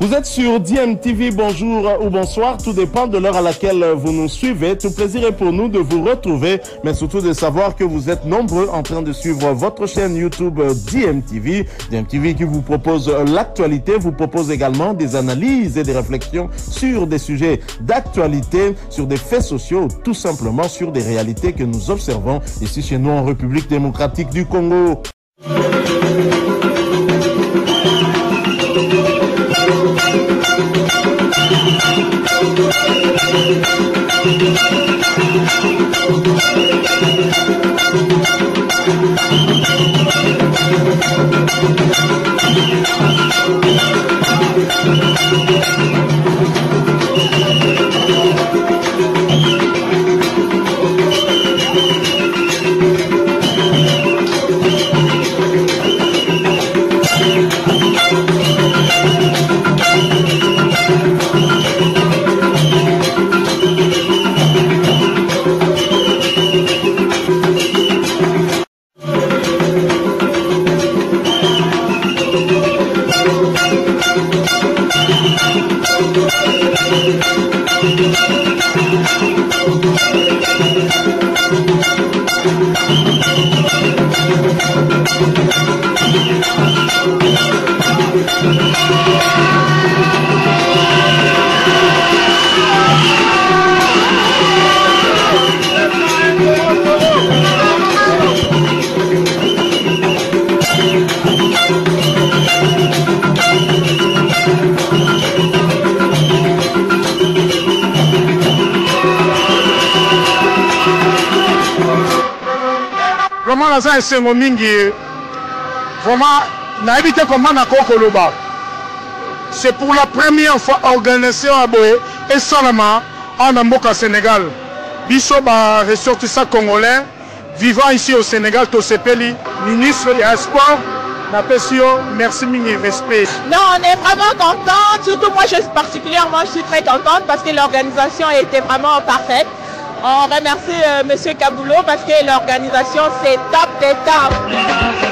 Vous êtes sur DMTV, bonjour ou bonsoir, tout dépend de l'heure à laquelle vous nous suivez. Tout plaisir est pour nous de vous retrouver, mais surtout de savoir que vous êtes nombreux en train de suivre votre chaîne YouTube DMTV. DMTV qui vous propose l'actualité, vous propose également des analyses et des réflexions sur des sujets d'actualité, sur des faits sociaux, tout simplement sur des réalités que nous observons ici chez nous en République démocratique du Congo. Koloba c'est pour la première fois organisation ya boye esalama awa na mboka sénégal biso baressortissant congolais vivant ici au sénégal tosepeli ministre ya sport merci mingi respect Non, on est vraiment content. Surtout moi, je particulièrement, je suis très contente parce que l'organisation était vraiment parfaite. On remercie euh, Monsieur Kaboulot parce que l'organisation c'est top des top.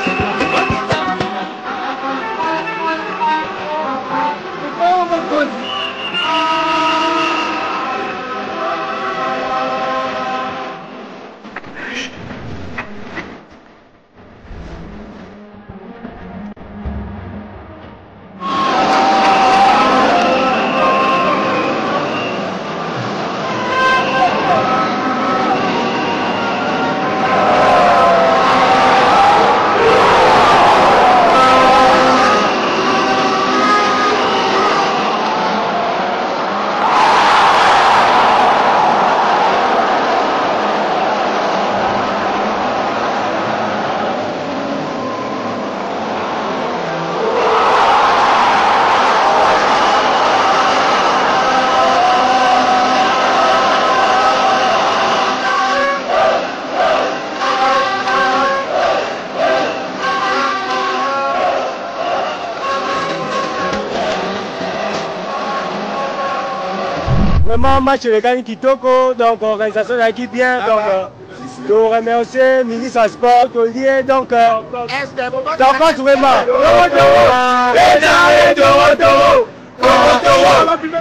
Vraiment, match elekani kitoko, donc organisation ezalaki bien, donc euh, to remercier ministre ya sport, tolie, donc euh, tokos vraiment.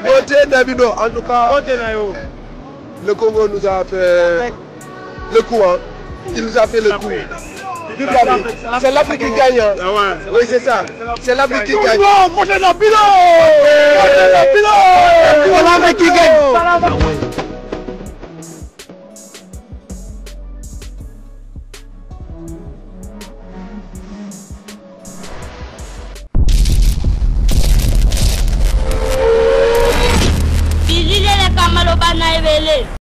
Beauté Nabino, en tout cas, le Congo nous a fait le coup. Hein. Il nous a fait le coup. C'est l'Afrique qui gagne. hein. Oui, c'est ça. C'est l'Afrique qui gagne. prochain na bino C'est l'Afrique qui gagne. bilileleka maloba na ebele